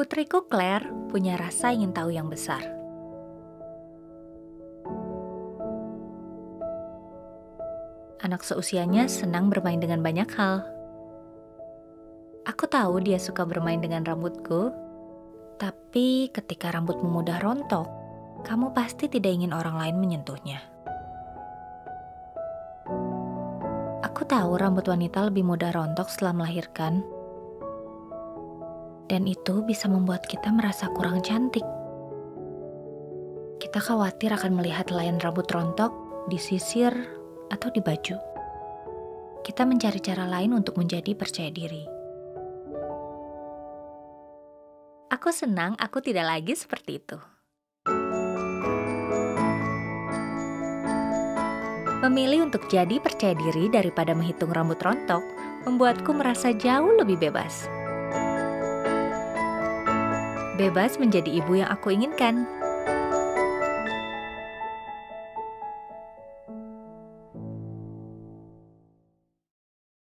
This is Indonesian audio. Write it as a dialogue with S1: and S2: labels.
S1: Putriku Claire punya rasa ingin tahu yang besar. Anak seusianya senang bermain dengan banyak hal. Aku tahu dia suka bermain dengan rambutku, tapi ketika rambutmu mudah rontok, kamu pasti tidak ingin orang lain menyentuhnya. Aku tahu rambut wanita lebih mudah rontok setelah melahirkan, dan itu bisa membuat kita merasa kurang cantik. Kita khawatir akan melihat helaian rambut rontok, disisir, atau di baju. Kita mencari cara lain untuk menjadi percaya diri. Aku senang aku tidak lagi seperti itu. Memilih untuk jadi percaya diri daripada menghitung rambut rontok membuatku merasa jauh lebih bebas. Bebas menjadi ibu yang aku inginkan.